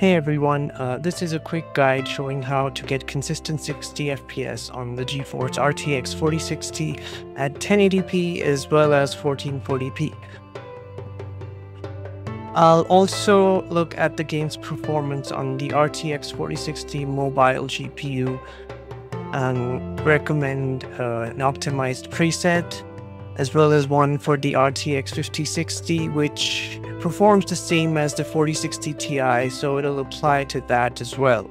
Hey everyone, uh, this is a quick guide showing how to get consistent 60 FPS on the GeForce RTX 4060 at 1080p as well as 1440p. I'll also look at the game's performance on the RTX 4060 mobile GPU and recommend uh, an optimized preset as well as one for the RTX 5060 which performs the same as the 4060 Ti, so it'll apply to that as well.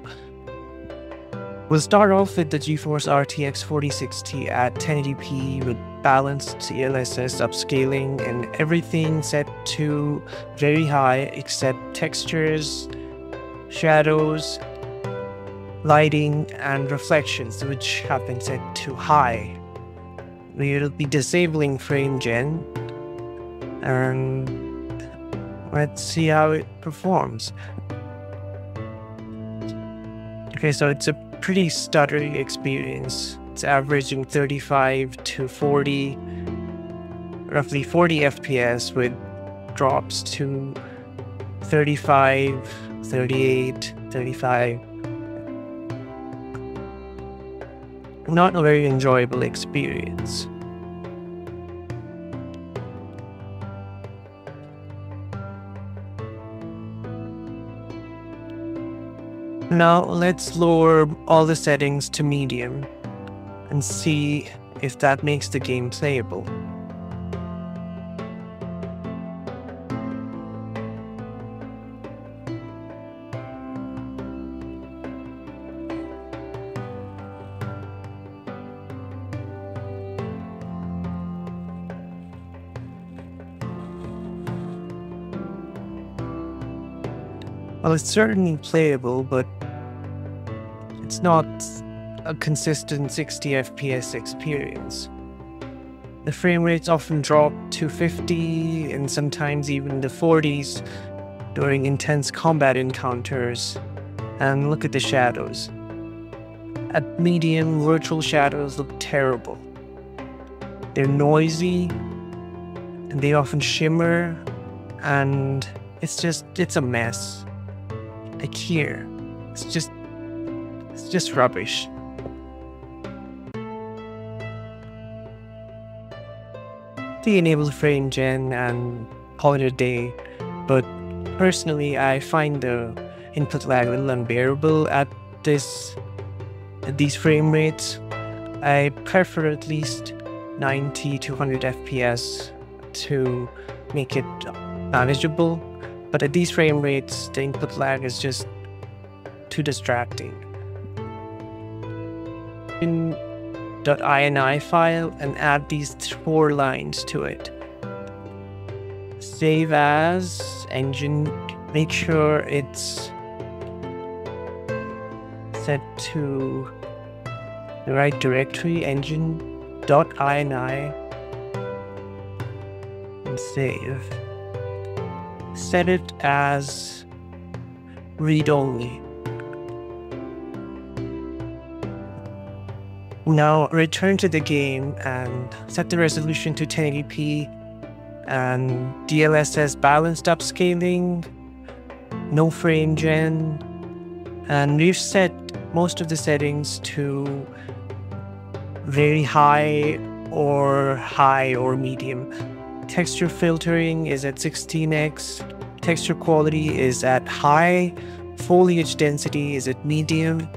We'll start off with the GeForce RTX 4060 at 1080p with balanced DLSS upscaling and everything set to very high except textures, shadows, lighting, and reflections which have been set to high. We'll be disabling frame gen and Let's see how it performs. Okay, so it's a pretty stuttery experience. It's averaging 35 to 40, roughly 40 FPS with drops to 35, 38, 35. Not a very enjoyable experience. Now let's lower all the settings to medium and see if that makes the game playable. Well, it's certainly playable, but it's not a consistent 60 FPS experience. The frame rates often drop to 50 and sometimes even the 40s during intense combat encounters. And look at the shadows. At medium, virtual shadows look terrible. They're noisy and they often shimmer and it's just, it's a mess. Like here, it's just just rubbish. The enable frame gen and call it a day, but personally I find the input lag a little unbearable at this at these frame rates. I prefer at least 90 to 100 FPS to make it manageable, but at these frame rates the input lag is just too distracting. .ini file and add these four lines to it. Save as engine, make sure it's set to the right directory, engine.ini and save. Set it as read-only. Now return to the game and set the resolution to 1080p and DLSS balanced upscaling, no frame gen, and we've set most of the settings to very high or high or medium. Texture filtering is at 16x, texture quality is at high, foliage density is at medium,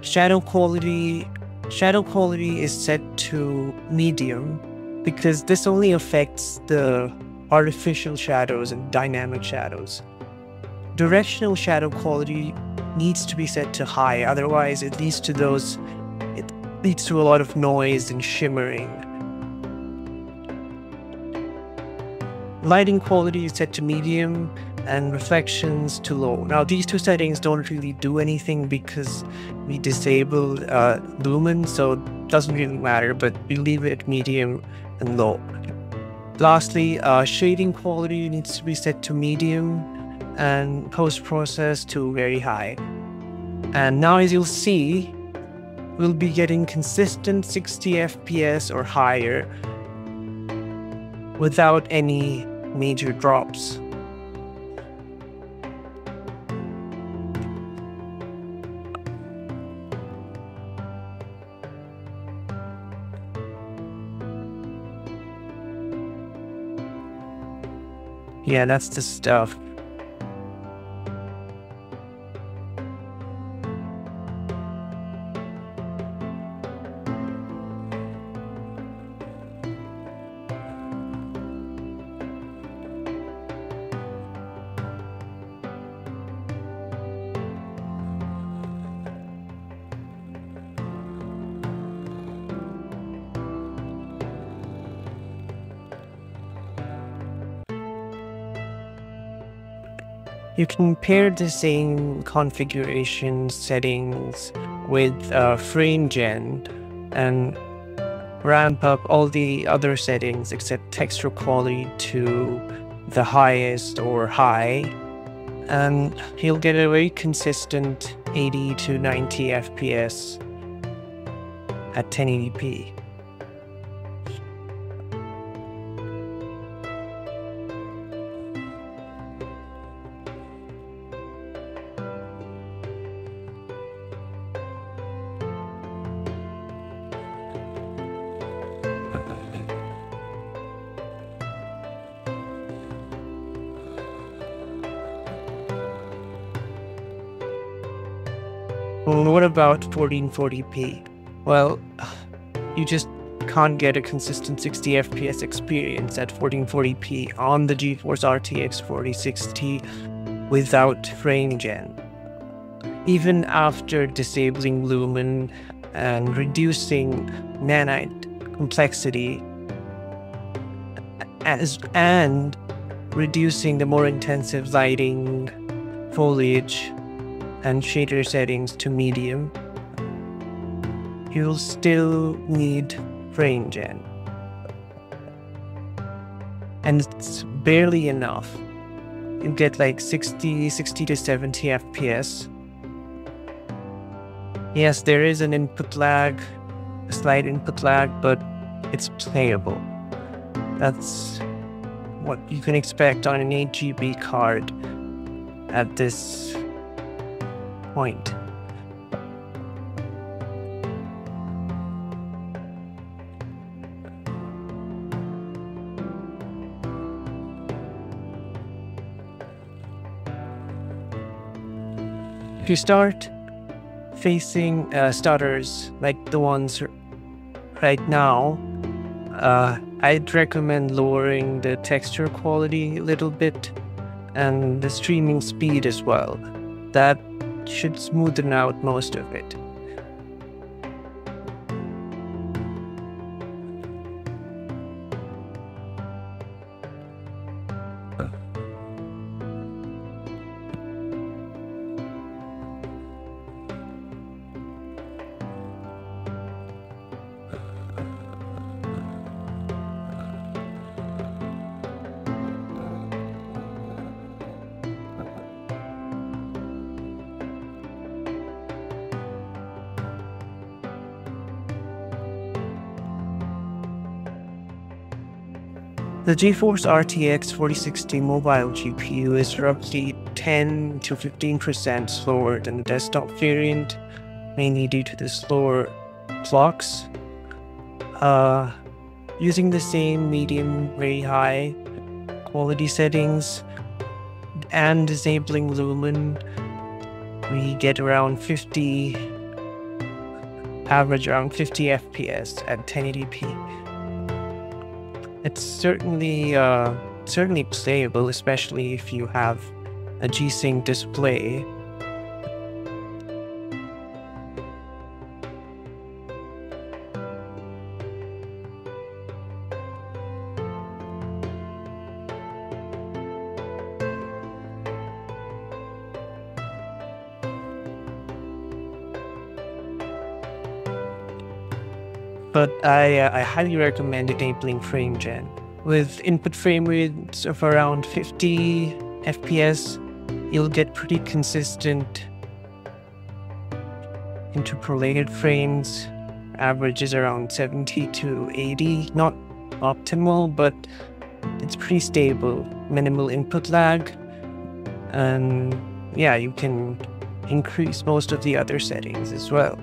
shadow quality Shadow quality is set to medium because this only affects the artificial shadows and dynamic shadows. Directional shadow quality needs to be set to high, otherwise it leads to those it leads to a lot of noise and shimmering. Lighting quality is set to medium and reflections to low. Now these two settings don't really do anything because we disabled uh, lumen, so it doesn't really matter, but we leave it medium and low. Lastly, uh, shading quality needs to be set to medium and post-process to very high. And now as you'll see, we'll be getting consistent 60 FPS or higher without any major drops. Yeah, that's the stuff. You can pair the same configuration settings with uh, FrameGen and ramp up all the other settings except texture quality to the highest or high and you'll get a very consistent 80 to 90 FPS at 1080p. What about 1440p? Well, you just can't get a consistent 60 FPS experience at 1440p on the GeForce RTX 4060 without FrameGen. Even after disabling Lumen and reducing nanite complexity as and reducing the more intensive lighting, foliage, and shader settings to medium, you'll still need FrameGen. And it's barely enough. You get like 60, 60 to 70 FPS. Yes, there is an input lag, a slight input lag, but it's playable. That's what you can expect on an 8GB card at this point. If you start facing uh, stutters like the ones right now, uh, I'd recommend lowering the texture quality a little bit and the streaming speed as well. That should smoothen out most of it. The GeForce RTX 4060 mobile GPU is roughly 10 to 15% slower than the desktop variant, mainly due to the slower clocks. Uh, using the same medium, very high quality settings and disabling Lumen, we get around 50, average around 50 FPS at 1080p. It's certainly uh, certainly playable, especially if you have a G-Sync display. But I, uh, I highly recommend enabling frame gen. With input frame rates of around 50 FPS, you'll get pretty consistent interpolated frames. Average is around 70 to 80, not optimal, but it's pretty stable. Minimal input lag, and yeah, you can increase most of the other settings as well.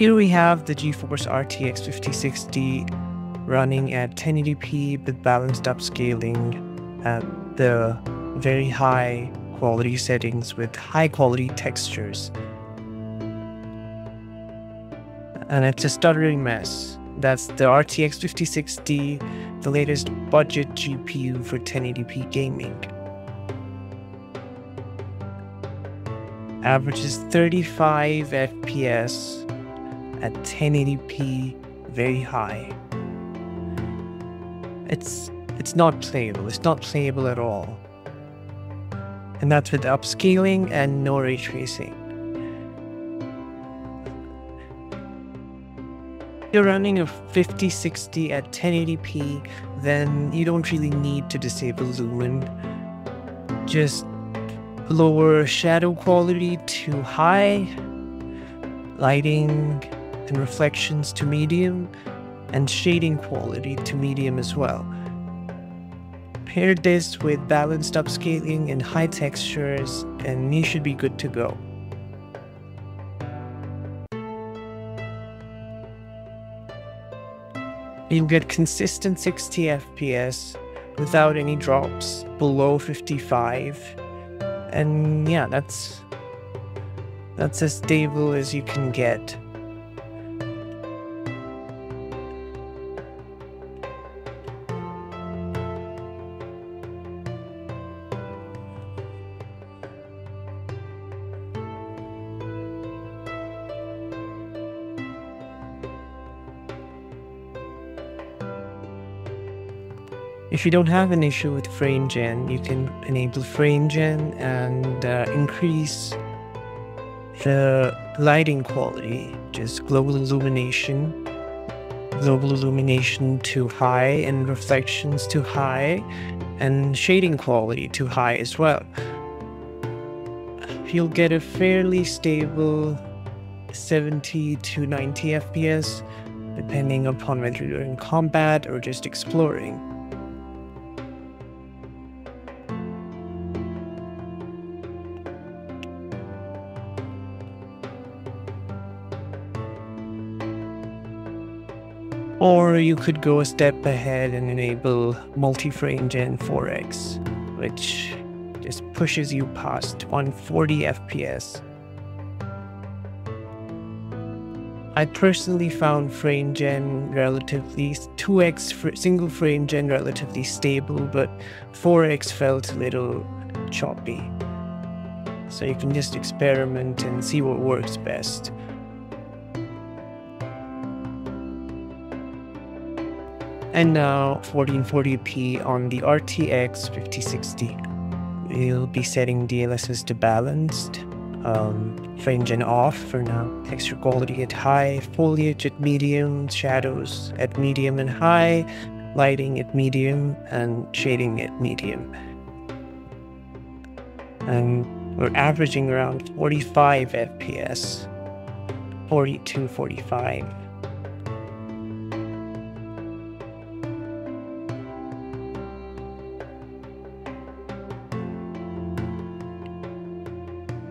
Here we have the GeForce RTX 5060 running at 1080p with balanced upscaling at the very high quality settings with high quality textures. And it's a stuttering mess. That's the RTX 5060, the latest budget GPU for 1080p gaming. Averages 35 FPS at 1080p, very high. It's it's not playable. It's not playable at all. And that's with upscaling and no ray tracing. you're running a 5060 at 1080p, then you don't really need to disable Lumen. Just lower shadow quality to high, lighting and reflections to medium, and shading quality to medium as well. Pair this with balanced upscaling and high textures, and you should be good to go. You'll get consistent 60 FPS without any drops below 55. And yeah, that's that's as stable as you can get. If you don't have an issue with frame gen, you can enable frame gen and uh, increase the lighting quality, just global illumination, global illumination to high and reflections to high and shading quality to high as well. You'll get a fairly stable 70 to 90 FPS depending upon whether you're in combat or just exploring. Or you could go a step ahead and enable multi-frame gen 4x, which just pushes you past 140 FPS. I personally found frame gen relatively 2x single frame gen relatively stable, but 4x felt a little choppy. So you can just experiment and see what works best. And now 1440p on the RTX 5060. We'll be setting DLSS to balanced, um, frame gen off for now, texture quality at high, foliage at medium, shadows at medium and high, lighting at medium, and shading at medium. And we're averaging around 45 FPS, 42, 45.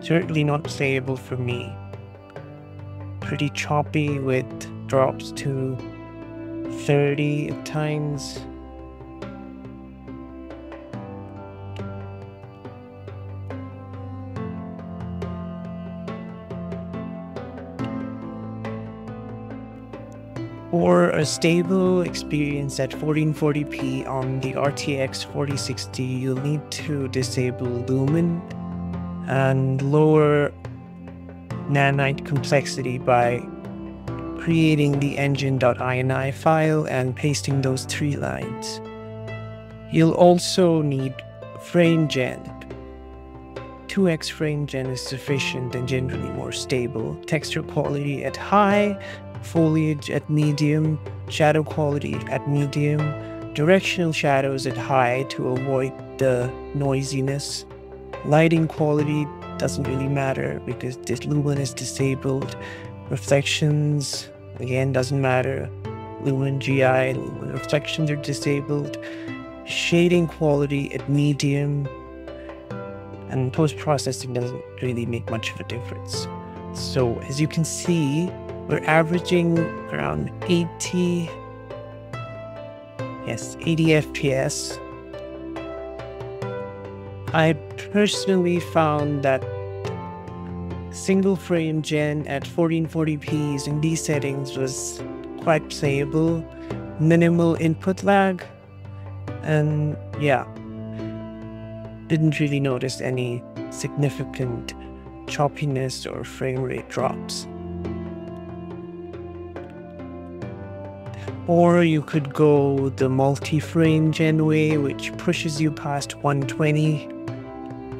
Certainly not playable for me. Pretty choppy with drops to 30 at times. For a stable experience at 1440p on the RTX 4060, you'll need to disable Lumen and lower nanite complexity by creating the engine.ini file and pasting those three lines. You'll also need frame gen. 2x frame gen is sufficient and generally more stable. Texture quality at high, foliage at medium, shadow quality at medium, directional shadows at high to avoid the noisiness Lighting quality doesn't really matter because this lumen is disabled. Reflections, again, doesn't matter. Lumen GI, lumen reflections are disabled. Shading quality at medium. And post-processing doesn't really make much of a difference. So as you can see, we're averaging around 80 yes 80 fps personally found that single frame gen at 1440p in these settings was quite playable minimal input lag and yeah didn't really notice any significant choppiness or frame rate drops Or you could go the multi-frame gen way, which pushes you past 120.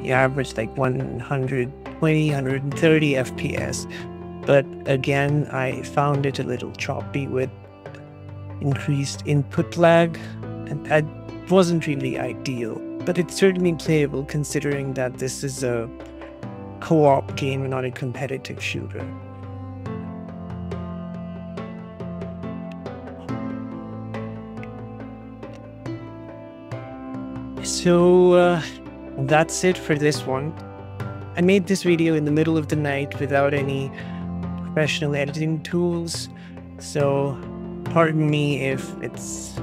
You average like 120, 130 FPS. But again, I found it a little choppy with increased input lag, and that wasn't really ideal. But it's certainly playable considering that this is a co-op game, and not a competitive shooter. So uh, that's it for this one. I made this video in the middle of the night without any professional editing tools, so pardon me if it's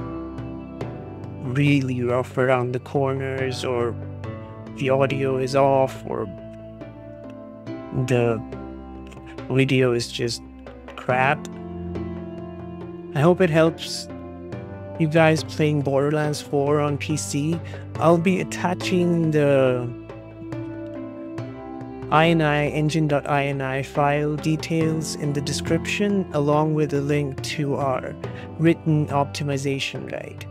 really rough around the corners or the audio is off or the video is just crap. I hope it helps you guys playing Borderlands 4 on PC, I'll be attaching the INI engine.ini file details in the description along with a link to our written optimization guide.